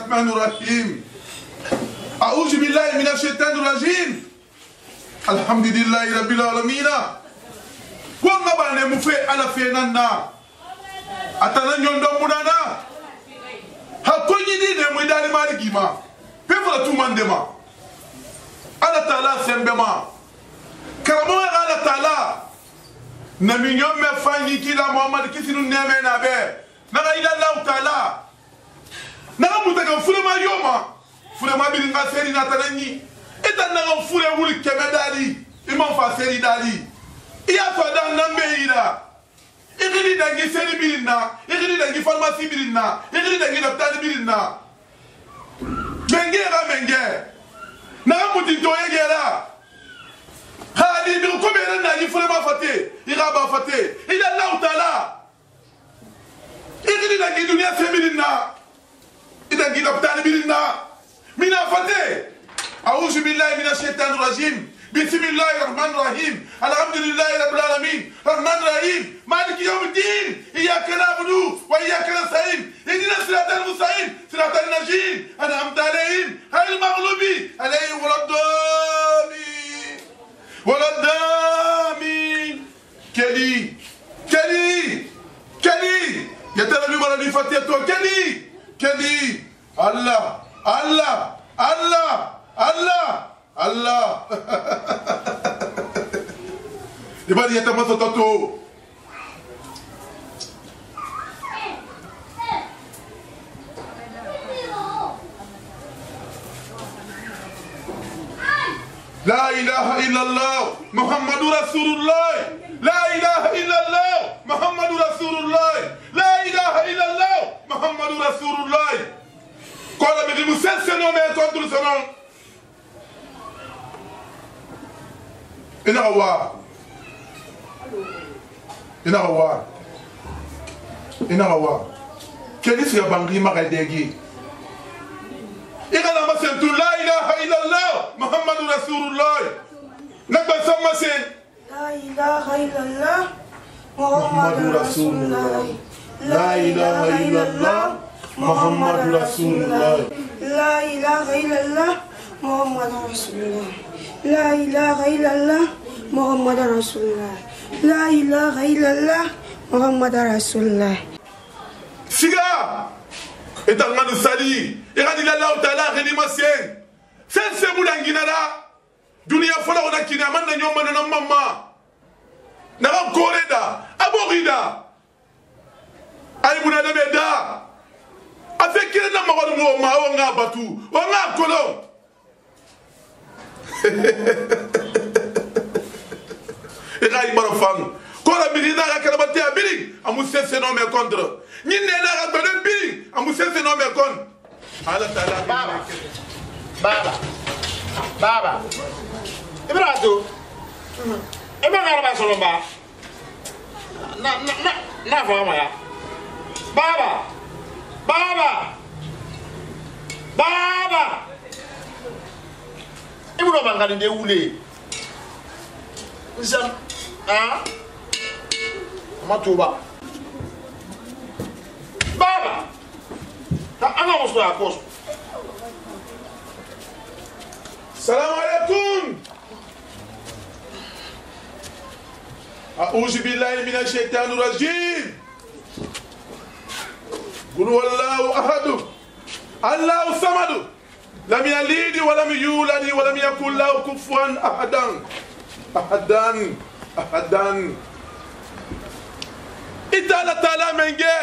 الرحمن الرحيم أعوذ بالله من الشيطان الرجيم الحمد لله رب العالمين وما بان مفي على فينا أتانا نيون دون بنانا هكوني دي نمو دالي مالي كيما بفلا تومان ديما على تعالى سنبما كرمو على تعالى نمي نيوم مفاني كلا محمد كسنو نعمنا به نغير الله تعالى nanga mutaka fulema yoma fulema bini nga seri natana ni ita nanga fule wuli kɛmɛ dali i ma fa seri dali i y'a fa da nan bɛ yira i kiri dangi seri biri na i kiri dangi farimasi biri na i kiri dangi lɔpitali biri na mɛnkɛ yɛrɛ mɛnkɛ nanga muti tɔye kɛra hali bi komi yɛrɛ nangi fulema fate i ka ba fate i da law ta la i kiri dangi duniya semiri na. إذا قيل أبتال بلنا من أفتي أعوذ بالله من الشيطان الرجيم بسم الله الرحمن الرحيم الحمد لله رب العالمين الرحمن الرحيم مالك يوم الدين إياك نعبد وإياك نستعين اهدنا الصراط المستقيم صراط الذين أنعمت عليهم غير المغلوب عليهم ولا الضالين ولا الضالين كلي كلي كلي يا ترى اليوم انا اللي فاتيتو كلي kedi Allah Allah Allah Allah Allah Di bari yata maso tatu La ilaha illallah Muhammadur Rasulullah لا إله إلا الله محمد رسول الله لا إله إلا الله محمد رسول الله قال من مسلسل ما يتوضل سنان إنه هو إنه هو إنه هو كنيس يبانغي مغدقي إغلا مسنتو لا إله إلا الله محمد رسول الله نكبر سمسين لا إله إلا الله محمد رسول الله لا إله إلا الله محمد رسول الله لا إله إلا الله محمد رسول الله لا إله إلا الله محمد رسول الله لا إله إلا الله محمد رسول الله سيغا إتغمان السالي إغادي الله تعالى غني مسيح سنسبو لنجينا duniya fɔlɔ kɔnɔ kini a ma na ɲɔgɔn ma nana mama naga kore da a bɔgi da a ye bunadɛ bɛ da a fɛ kelen na mɔgɔ ninnu o ma o ŋa batu o ŋa kolon i ka ibaro faamu kora biri n'a ka kɛlɛbatɛ a biri a mu sɛnsɛ n'o mɛ kɔntɔrɔ ni nɛ n'a ka gbɛdɛ biri a mu sɛnsɛ n'o mɛ kɔn ala ta la. baaba baaba. baba ibra do ebe na araba solo ba na na na fo ama ya baba baba baba ibro ba ngani de wule nsam ah matuba baba ta ana musu akosto السلام عليكم أعوذ بالله من الشيطان الرجيم قل هو الله أحد الله الصمد لم يلد ولم يولد ولم يكن له كفوا أحدا أحدا أحدا إذا لا تعالى منجي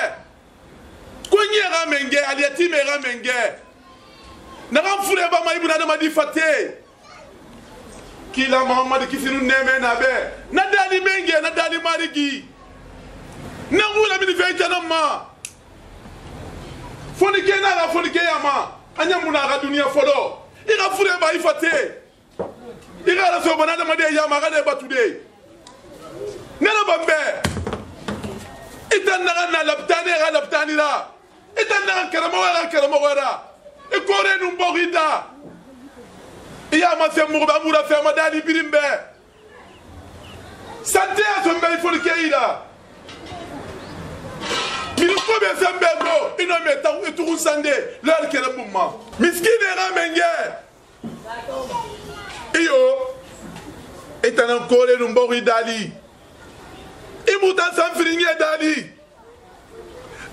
كوني غامنجي اليتيم غامنجي nakamfule bama ibnu adama difa te kila mahamadi kisinu neme na be na dali menge na dali marigi nangula mini fe janama fonike nala fonike yama anyamuna aka duniya fɔlɔ i ka fure ba i fa te i ka ala sɔrɔ bana adamaden yama a ka ne batude ne ne ban bɛɛ i ta naga na lapitani ka lapitani la i ta naga karamɔgɔ ka karamɔgɔ la i kore nun bogi da i y'a ma fɛn mugu bɛ an b'u la fɛn ma da ni biri bɛɛ sante y'a sɔn bɛɛ foli kɛ i la miniko bɛ fɛn bɛɛ ko i nɔ mɛ tagu i tugu sande lɔri kɛlɛ mun ma misiki de ka mɛ kɛ i yo i tana kore nun bogi dali i m'u ta san firi ɲɛ dali.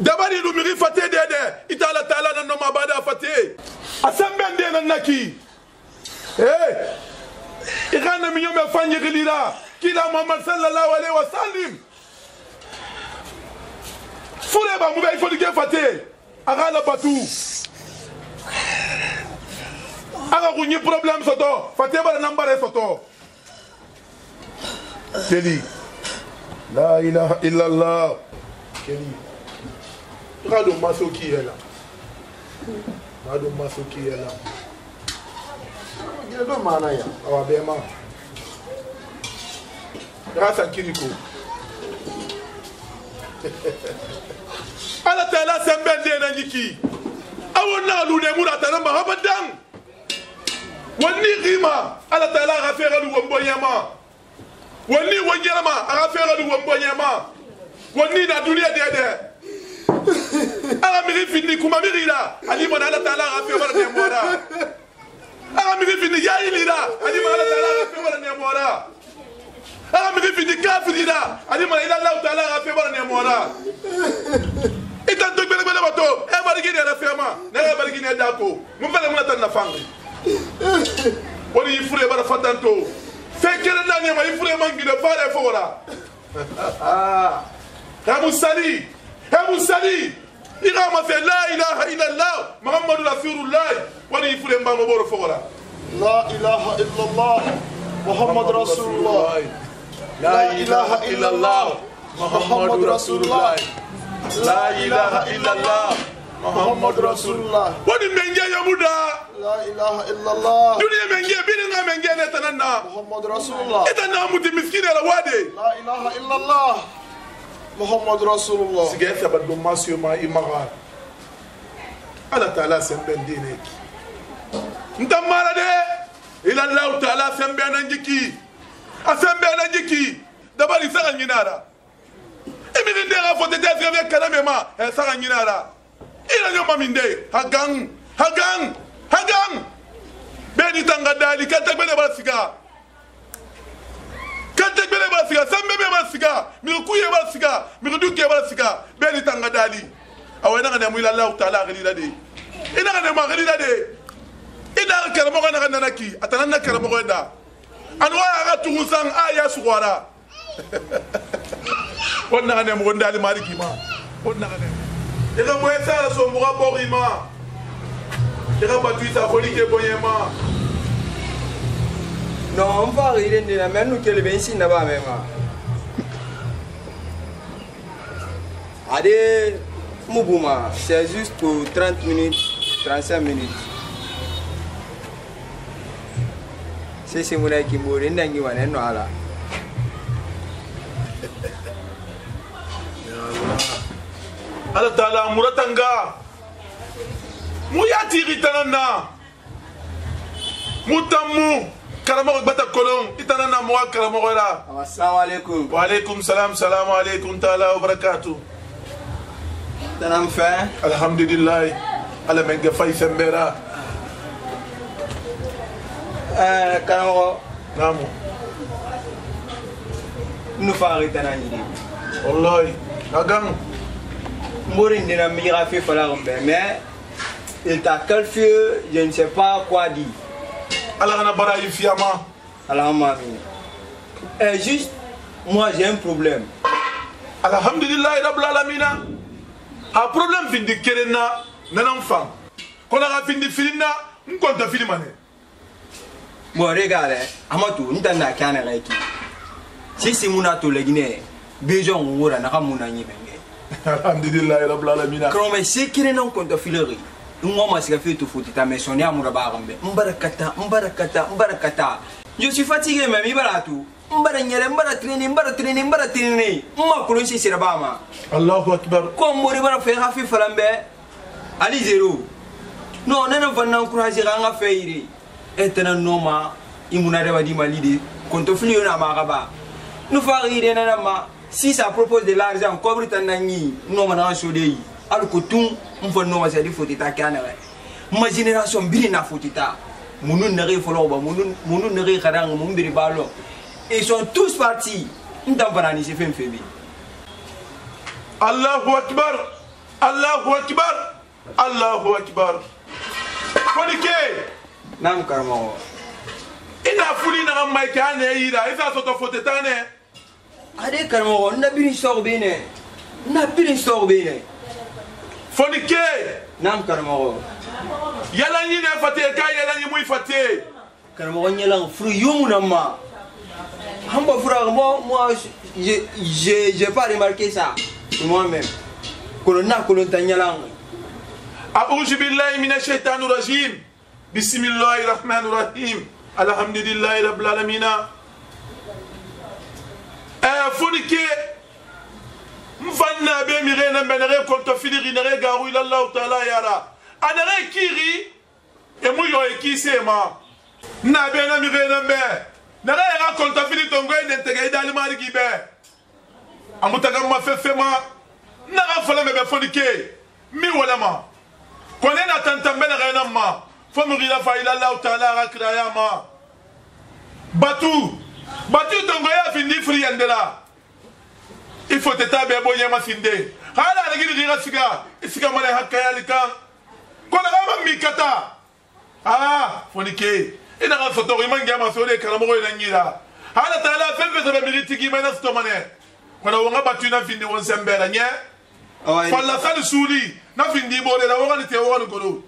dabari lumiri fate dede ita ala taala na noma bada fate asembe nde na naki hey. Eh, ikana minyome fanyikilira kila muhammad sallallahu alaihi wasallim fure ba mube ifolike fate akala batu aka kunyi problème soto fate bara nambare soto keli la ilaha illallah keli Nka don maso k'i yɛrɛ la. Nka don maso k'i yɛrɛ la. Gɛrɛ dɔ maana yan. Awɔ bɛɛ ma. Rasa kiriko. Ala ta ala sɛn bɛɛ den na jiki. Awo naalu ne mura tana mahamadan. Wa ni kima ala ta ala ka fɛɛrɛ lu wɔnbɔnyɛma. Wa ni wɔnjɛlɛma a ka fɛɛrɛ lu wɔnbɔnyɛma. Wa ni na duniya dɛ aka migi findi kuma migila alimona ala taala aka fewara nemora aka migi findi yayilira alimona ala taala aka fewara nemora aka migi findi kafirira alimona ila alahu taala aka fewara nemora ita to gbelegbele bato e barikini yɛrɛ fɛma ne yɛrɛ e barikini yɛ e da ko mun fɛnɛ muna ta nafan o de y'i furu ye e bara fatan to fɛn kelen na ɲɛma i furu ye ma gindo fa yɛrɛ fo o la hɛmu sali hɛmu sali ni ka ma fe la ilaha illallah muhammadu rasulullah wani ifule mba mo boro fogola la ilaha illallah muhammadu rasulullah la ilaha illallah muhammadu rasulullah la ilaha illallah muhammadu rasulullah wani menge yamuda la ilaha illallah duniya menge bini nga menge ne tananna muhammadu rasulullah ita na muti miskine la wade la ilaha illallah muhammad rasulullah sigi ayeke abadulo masiyoma i maga ala taala sembe nde na yeki nta mala de ila allahu taala sembe na njiki asembe na njiki dabari saka ɲina ara i mini nde ka fote te sɛgɛ kɛlɛ mɛ ma ɛ e saka ɲina ara i la ɲɔma min de hagan hagan hagan bɛɛ ni tanga dali kɛntɛgbɛlɛ b'a siga kɛntɛgbɛlɛ b'a siga sɛnbɛ sika miri kuye b'a sika miri du ke b'a sika bɛɛ ni tanga dali awɔ i na ka nɛmu ila alahu taala akili la de i na ka nɛmu akili la de i na ka karamɔgɔ na ka nana ki a tana na karamɔgɔ da ani wa y'a ka tugu san a y'a sugɔra o na ka nɛmu ko n dali ma hali k'i ma o na ka nɛmu. i ka mɔyɛ sa la sɔn mɔgɔ bɔ k'i ma i ka batu i ta foli kɛ bɔnyɛ ma. non n fa ka yiri in di la mɛ n'u kelen bɛ n sin daba mɛ ma. ale mubuma c'est juste pour 30 minutes 35 minutes sese muna kimbori ndangi waneno ala ala taala muratanga mu yatiri tana na mu tammu karamogo gbata kolon i tana na moga karamogo ra assalamu aleykum waaleykum salam salamu aleykum taala wabarakatu dana am fin alhamdulilah ala men ga fay sembera eh kanango namu nu faari dana ñidi wallahi agang mbori dina mi ra fi fala rombe mais il t'a calfié je ne sais pas quoi dire ala kana bara yi fiama ala mami et eh, juste moi j'ai un problème alhamdulillah rabbil alamin a problème findi keren na nana n fam konaka findi filin na n konta fili ma ne bon regarde amatu n tan na kɛ na ka ki sisi mun na to laginɛ besoin n wora naka mun na ɲimɛ alhamdulilahi rabil alamina kɔrɔmɛ se keren na n konta fileri ngo masika fe to foti ta maison ya mura ba gambe mbarakata mbarakata mbarakata je suis fatigué même ibaratu n bara ɲɛlɛ n bara tirinini n bara tirinini n bara tirinini n ma kolon si siraba ma allahu akbar ko n mori bara fɛ hafi falan bɛɛ ali zero non ne na fanna encouragé ka n ka fɛ yiri e eh, tɛna nɔ ma i mun adamadi mali de kontofili yo na ma ka ba nu fa yire nana ma si ça propose de l'argent kobri tan na ɲi nɔ ma na ka sode yi ali ko tun n fɔ nɔ ma sadi foti ta kɛ a nɛgɛ ma génération biri na foti ta munu nɛgɛ fɔlɔ ba munu nɛgɛ kadanga mun biri ba lɔn Ils sont tous partis. Ndambarani, c'est fait un Allahu Akbar! Allahu Akbar! Allahu Akbar! Kolike! Nam karamo. Ina fuli na mai kane ira, ifa soto fote tane. Ade karamo, na biri sorbene. Na biri sorbene. Fonike! Nam karamo. Yala ni na fate ka yala ni mu fate. Karamo nyela fru yumu na ma. Humble frère, moi, moi, j'ai pas remarqué ça. Moi-même. Colonna, colonna, langue. A'ouji billahi minashaitanu rajim. Bismillahi rahmanu rahim. Alhamdulillahi rabbil alamina. Eh, founike. M'fanna be mirena benere konto filiri nere garou ilalla ou ta'ala yara. Anere kiri. Et moi, je suis ici, moi. Je suis ici, moi. naka yaka kontafili tongo ene teke ida alimari kibe amutaka mafefema naka fala mebe foni ke mi walama kone na tantambe naka yana ma fo mugila fa ila allahu taala aka kiraya ma batu batu tongo ya findi firi yandela i fo teta be bo nyama sinde hala alegini kika siga isiga mala hakayali kan kone kama mikata ah foni ke i naxa sotoxo iman geama so de karamoxo ena ñida ala taala fen fe sebe mixi tigi imana sotomane wona wonga batuina findi won sembera ñe falla sali suuli na findi ɓorena e woxani te woxani goɗo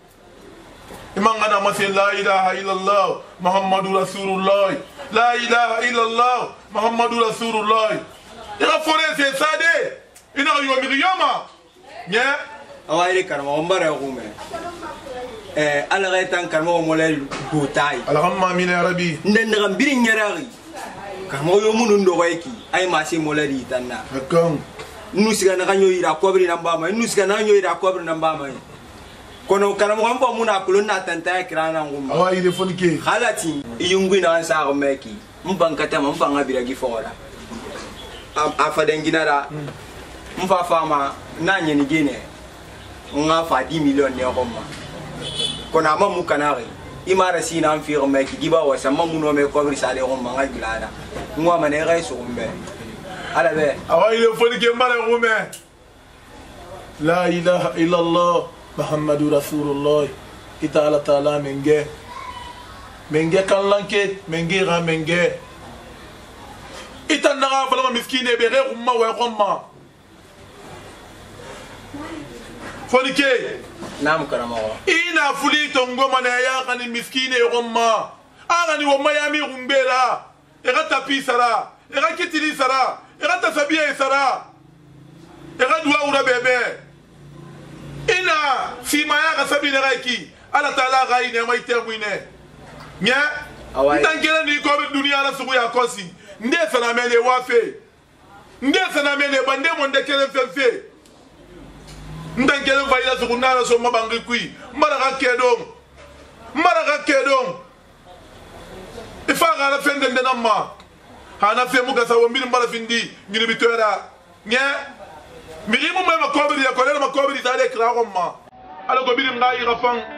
e imangana masi la ilaha illallah muhammadu rasulullah la ilaha illallah muhammadu rasulullah ixa e fore se sade inaxa yomixi yoma ñe awa iri karamaxo mbare xume Eh, ala ga tan karamɔgɔ mɔla dota ye alhamamina ya rabi nda naga biri ɲɛragi karamɔgɔ yo minnu dɔgɔye ki a ye maa se mɔla di tan na nu siga naga ɲo yira kɔbiri na bama nu siga naga ɲo yira kɔbiri na bama ye kono karamɔgɔ n fɔ mun na kolon na tantaya kira na ngum awa ile foni ke halati yungwi na sa ko meki n ban kata ma n ban ga biragi fɔra a faden ginara n fa hmm. fama na nyeni gene n ga fa 10 million ne ko ma kono ama mu kanaxi imara sinan fiixume kigiba wasa ma mu nome kobri salexumma nga julada nguamane xay suxumbe ala be axa ile folike mbalexume la ilaha illa allah mahamadu rasulullah ita ala taala men ge men ge kanlanke men ge xa men ge ita naxa falama miskine ɓe xe xumma way xomma folike naam karamogo ina fuli to ngoma na ya kani miskine gomma agani wo mayami gumbera ega tapi sara ega kitili sara ega tasabiya sara ega duwa ura bebe ina simaya ka sabine ga ki ala taala ga ine mai te muine nya ntankele ni ko dunia la sugu ya kosi nde sana mele wafe nde sana mele bande monde kele fefe ntankele faida suku nana so mabangi kui mbaraka kedong mbaraka kedong ifa kana fen den dena ma hana fe muga sa wambili mbara findi ngini bitwera nye mirimu mwe makobiri ya kolera makobiri tare kra ma ala gobiri ngai gafang